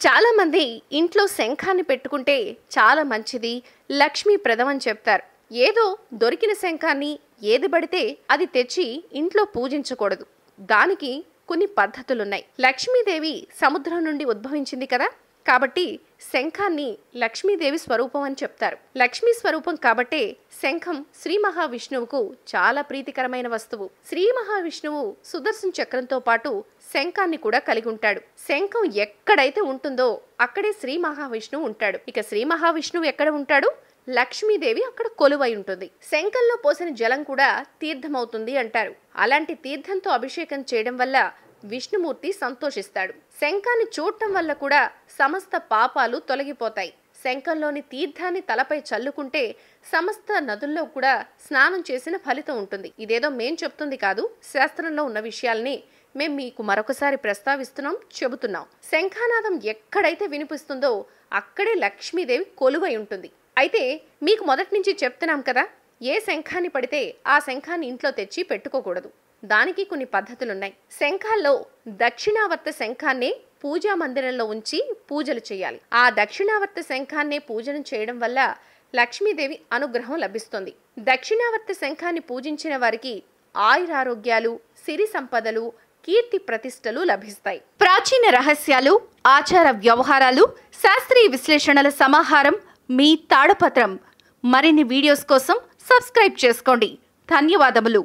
చాలామంది ఇంట్లో శంఖాన్ని పెట్టుకుంటే చాలా మంచిది లక్ష్మీప్రదమని చెప్తారు. ఏదో దొరికిన శంఖాన్ని ఏది పడితే అది తెచ్చి ఇంట్లో పూజించకూడదు. దానికి కొన్ని పద్ధతులున్నాయి. లక్ష్మీదేవి సముద్రం నుండి ఉద్భవించింది కదా? కాబట్టి శంఖాన్ని లక్ష్మీదేవి స్వరూపం అని చెప్తారు. లక్ష్మీ స్వరూపం కాబట్టే శంఖం శ్రీ మహావిష్ణువుకు చాలా ప్రీతికరమైన వస్తువు. శ్రీ మహావిష్ణువు సుదర్శన చక్రంతో పాటు శంఖాన్ని కూడా కలిగి ఉంటాడు. శంఖం ఎక్కడైతే ఉంటుందో అక్కడే శ్రీ మహావిష్ణువు ఉంటాడు. ఇక శ్రీ మహావిష్ణువు ఎక్కడ ఉంటాడు? లక్ష్మీదేవి అక్కడ కొలువై ఉంటుంది. శంఖంలో పోసిన జలం కూడా తీర్థమవుతుంది అంటారు. అలాంటి తీర్థంతో అభిషేకం చేయడం వల్ల విష్ణుమూర్తి సంతోషిస్తాడు. శంఖాన్ని చూడటం వల్ల కూడా సమస్త పాపాలు తొలగిపోతాయి. శంఖంలోని తీర్థాన్ని తలపై చల్లుకుంటే సమస్త నదుల్లో కూడా స్నానం చేసిన ఫలితం ఉంటుంది. ఇదేదో మేం చెప్తుంది కాదు శాస్త్రంలో ఉన్న విషయాల్ని మేం మీకు మరొకసారి ప్రస్తావిస్తున్నాం చెబుతున్నాం. శంఖానాదం ఎక్కడైతే వినిపిస్తుందో అక్కడే లక్ష్మీదేవి కొలువై ఉంటుంది. అయితే మీకు మొదటి నుంచి చెప్తున్నాం కదా ఏ శంఖాన్ని పడితే ఆ శంఖాన్ని ఇంట్లో తెచ్చి పెట్టుకోకూడదు. దానికి కొన్ని పద్ధతులున్నాయి. శంఖాల్లో దక్షిణావర్త శంఖాన్నే పూజా మందిరంలో ఉంచి పూజలు చేయాలి. ఆ దక్షిణావర్త శంఖాన్నే పూజనం చేయడం వల్ల లక్ష్మీదేవి అనుగ్రహం లభిస్తుంది. దక్షిణావర్త శంఖాన్ని పూజించిన వారికి ఆయురారోగ్యాలు సిరి సంపదలు కీర్తి ప్రతిష్టలు లభిస్తాయి. ప్రాచీన రహస్యాలు ఆచార వ్యవహారాలు శాస్త్రీయ విశ్లేషణల సమాహారం మీ తాడపత్రం మరిన్ని వీడియోస్ కోసం సబ్స్క్రైబ్ చేసుకోండి. ధన్యవాదములు.